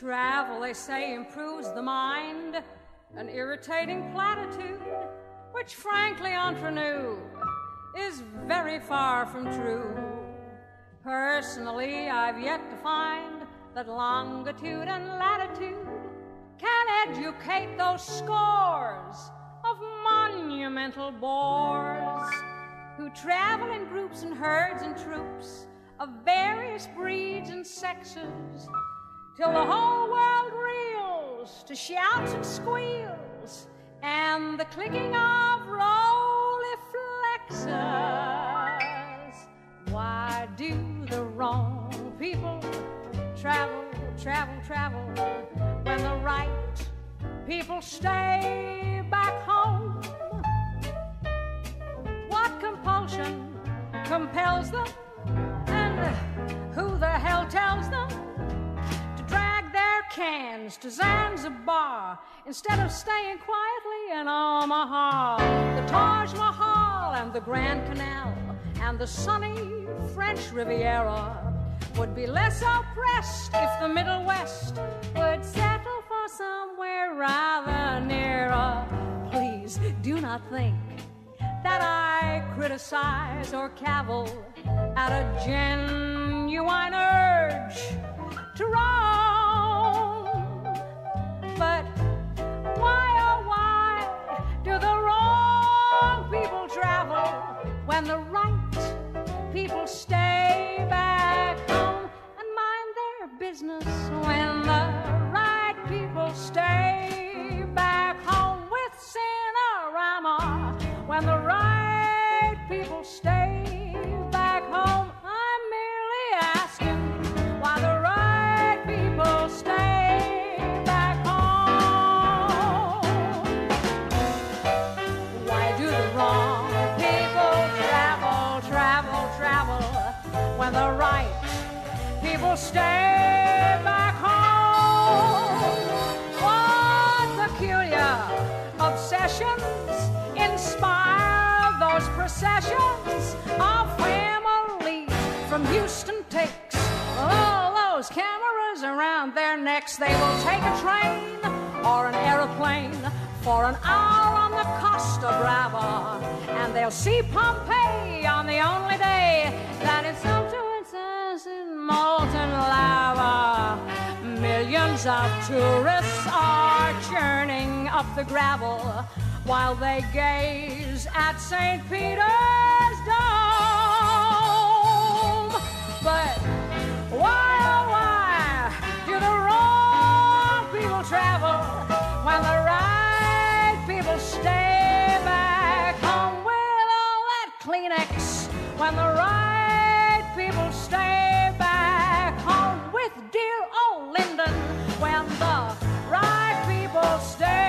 Travel, they say, improves the mind. An irritating platitude, which frankly, entre nous, is very far from true. Personally, I've yet to find that longitude and latitude can educate those scores of monumental bores who travel in groups and herds and troops of various breeds and sexes till the whole to shouts and squeals and the clicking of Rolleiflexes. Why do the wrong people travel, travel, travel when the right people stay back home? What compulsion compels them? And who the hell tells them to drag their cans to Zanzibar instead of staying quietly in Omaha? The Taj Mahal and the Grand Canal and the sunny French Riviera would be less oppressed if the Middle West would settle for somewhere rather nearer. Please do not think that I criticize or cavil at a genuine when the right people stay back home and mind their business people stay back home? What peculiar obsessions inspire those processions of families from Houston takes all those cameras around their necks. They will take a train or an aeroplane for an hour on the Costa Brava, and they'll see Pompeii on the only day Throngs of tourists are churning up the gravel while they gaze at St. Peter's Dome. But why, oh, why do the wrong people travel when the right people stay back home? with all that Kleenex when the right people stay back home with dear when the right people stay.